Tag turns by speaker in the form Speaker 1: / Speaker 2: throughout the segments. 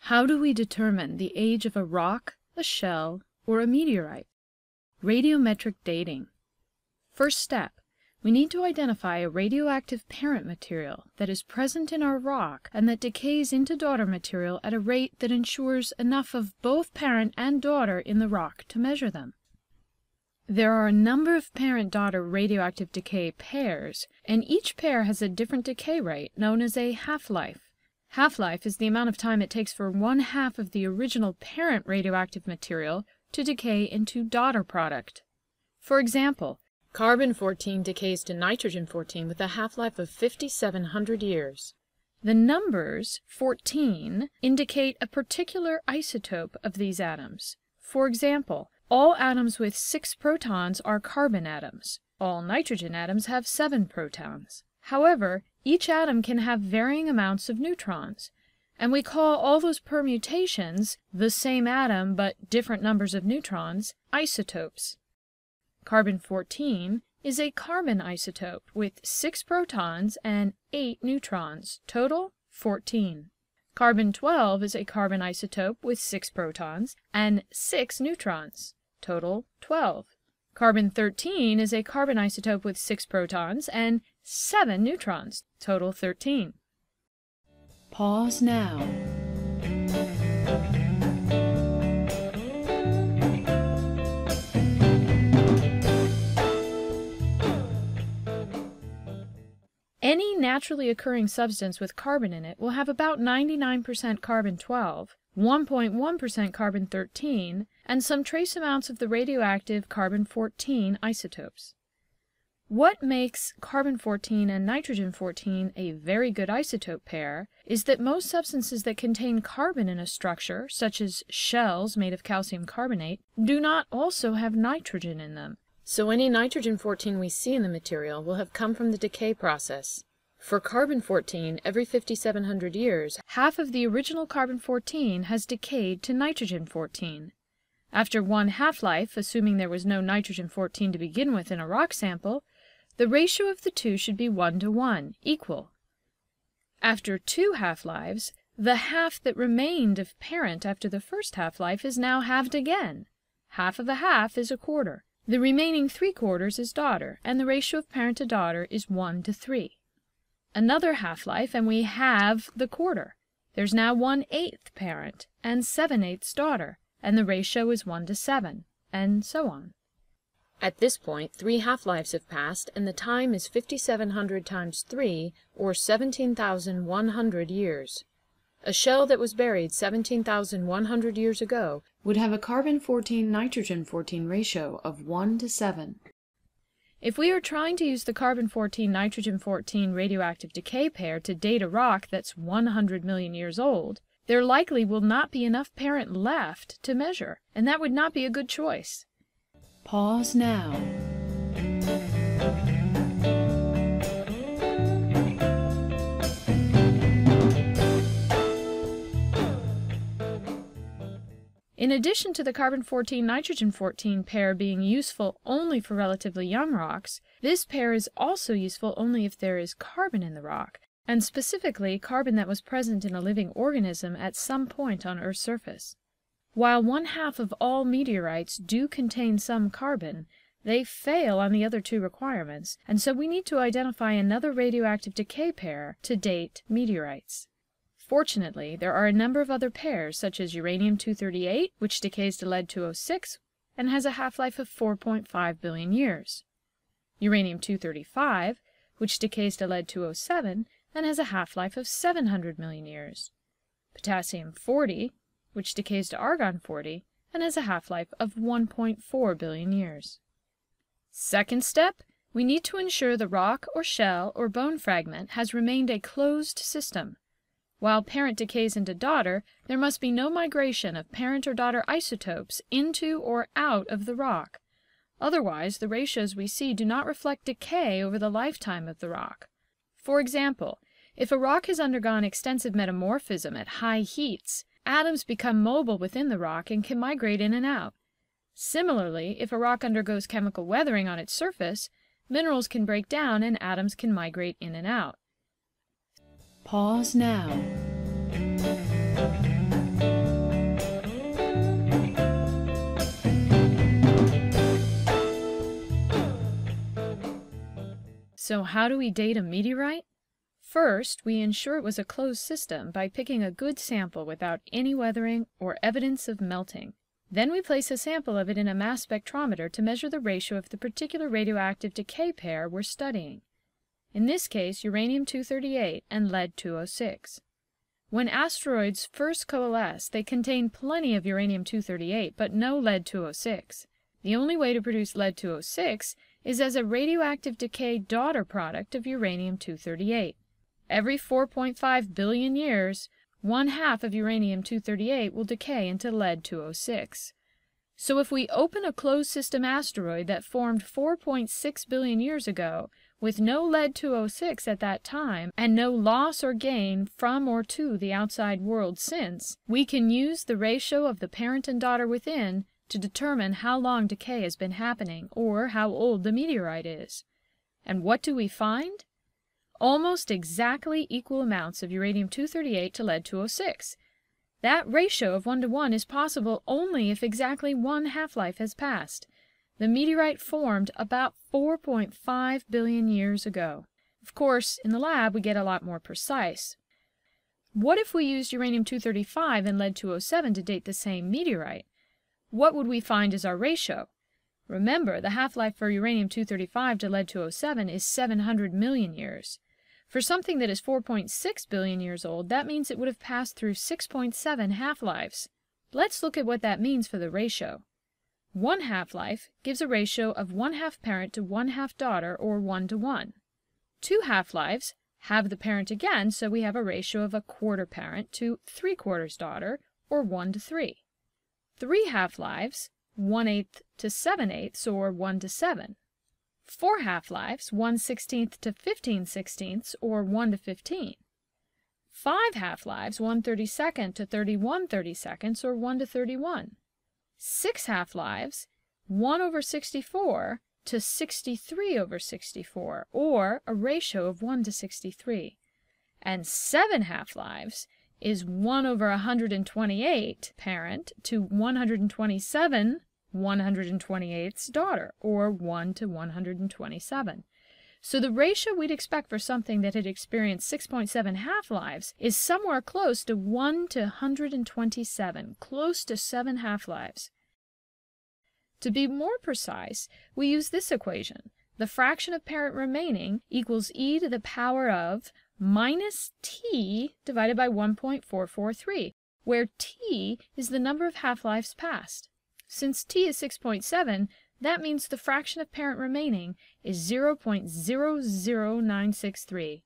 Speaker 1: How do we determine the age of a rock, a shell, or a meteorite? Radiometric dating. First step, we need to identify a radioactive parent material that is present in our rock and that decays into daughter material at a rate that ensures enough of both parent and daughter in the rock to measure them. There are a number of parent-daughter radioactive decay pairs, and each pair has a different decay rate known as a half-life. Half-life is the amount of time it takes for one half of the original parent radioactive material to decay into daughter product. For example, carbon-14 decays to nitrogen-14 with a half-life of 5,700 years. The numbers 14 indicate a particular isotope of these atoms. For example, all atoms with six protons are carbon atoms. All nitrogen atoms have seven protons. However, each atom can have varying amounts of neutrons, and we call all those permutations, the same atom but different numbers of neutrons, isotopes. Carbon-14 is a carbon isotope with six protons and eight neutrons, total 14. Carbon-12 is a carbon isotope with six protons and six neutrons, total 12. Carbon-13 is a carbon isotope with 6 protons and 7 neutrons, total 13. Pause now. Any naturally occurring substance with carbon in it will have about 99% carbon-12, 1.1% carbon-13, and some trace amounts of the radioactive carbon-14 isotopes. What makes carbon-14 and nitrogen-14 a very good isotope pair is that most substances that contain carbon in a structure, such as shells made of calcium carbonate, do not also have nitrogen in them. So any nitrogen-14 we see in the material will have come from the decay process. For carbon-14, every 5,700 years, half of the original carbon-14 has decayed to nitrogen-14. After one half-life, assuming there was no nitrogen-14 to begin with in a rock sample, the ratio of the two should be 1 to 1, equal. After two half-lives, the half that remained of parent after the first half-life is now halved again. Half of a half is a quarter. The remaining three quarters is daughter, and the ratio of parent to daughter is 1 to 3. Another half-life, and we have the quarter. There's now one-eighth parent and 7 eighths daughter, and the ratio is 1 to 7, and so on. At this point, three half-lives have passed, and the time is 5,700 times 3, or 17,100 years. A shell that was buried 17,100 years ago would have a carbon-14 nitrogen-14 ratio of 1 to 7. If we are trying to use the carbon-14 nitrogen-14 radioactive decay pair to date a rock that's 100 million years old, there likely will not be enough parent left to measure, and that would not be a good choice. Pause now. In addition to the carbon-14 nitrogen-14 pair being useful only for relatively young rocks, this pair is also useful only if there is carbon in the rock, and specifically carbon that was present in a living organism at some point on Earth's surface. While one half of all meteorites do contain some carbon, they fail on the other two requirements, and so we need to identify another radioactive decay pair to date meteorites. Fortunately, there are a number of other pairs, such as uranium-238, which decays to lead-206 and has a half-life of 4.5 billion years. Uranium-235, which decays to lead-207 and has a half-life of 700 million years. Potassium-40, which decays to argon-40 and has a half-life of 1.4 billion years. Second step, we need to ensure the rock or shell or bone fragment has remained a closed system. While parent decays into daughter, there must be no migration of parent or daughter isotopes into or out of the rock. Otherwise, the ratios we see do not reflect decay over the lifetime of the rock. For example, if a rock has undergone extensive metamorphism at high heats, atoms become mobile within the rock and can migrate in and out. Similarly, if a rock undergoes chemical weathering on its surface, minerals can break down and atoms can migrate in and out. Pause now. So how do we date a meteorite? First, we ensure it was a closed system by picking a good sample without any weathering or evidence of melting. Then we place a sample of it in a mass spectrometer to measure the ratio of the particular radioactive decay pair we're studying. In this case, uranium-238 and lead-206. When asteroids first coalesce, they contain plenty of uranium-238, but no lead-206. The only way to produce lead-206 is as a radioactive decay daughter product of uranium-238. Every 4.5 billion years, one half of uranium-238 will decay into lead-206. So if we open a closed system asteroid that formed 4.6 billion years ago, with no lead-206 at that time, and no loss or gain from or to the outside world since, we can use the ratio of the parent and daughter within to determine how long decay has been happening or how old the meteorite is. And what do we find? Almost exactly equal amounts of uranium-238 to lead-206. That ratio of 1 to 1 is possible only if exactly one half-life has passed. The meteorite formed about 4.5 billion years ago. Of course, in the lab we get a lot more precise. What if we used uranium-235 and lead-207 to date the same meteorite? what would we find as our ratio? Remember, the half-life for uranium-235 to lead-207 is 700 million years. For something that is 4.6 billion years old, that means it would have passed through 6.7 half-lives. Let's look at what that means for the ratio. One half-life gives a ratio of one half parent to one half daughter, or 1 to 1. Two half-lives have the parent again, so we have a ratio of a quarter parent to three quarters daughter, or 1 to 3 three half-lives, one-eighth to 7 eighths, or 1 to 7. Four half-lives, one-sixteenth to 15 sixteenths, or 1 to 15. Five half-lives, one thirty-second to 31 32nds, or 1 to 31. Six half-lives, 1 over 64 to 63 over 64, or a ratio of 1 to 63. And seven half-lives is 1 over 128 parent to 127 128th's daughter, or 1 to 127. So the ratio we'd expect for something that had experienced 6.7 half-lives is somewhere close to 1 to 127, close to 7 half-lives. To be more precise, we use this equation. The fraction of parent remaining equals e to the power of minus t divided by 1.443, where t is the number of half-lives passed. Since t is 6.7, that means the fraction of parent remaining is 0.00963.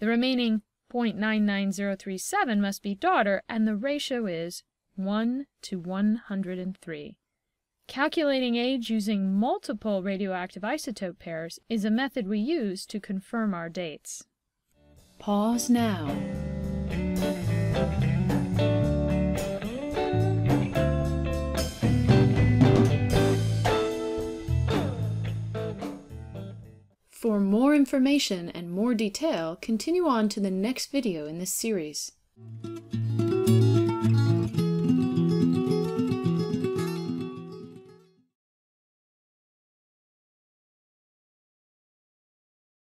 Speaker 1: The remaining 0.99037 must be daughter, and the ratio is 1 to 103. Calculating age using multiple radioactive isotope pairs is a method we use to confirm our dates. Pause now. For more information and more detail, continue on to the next video in this series.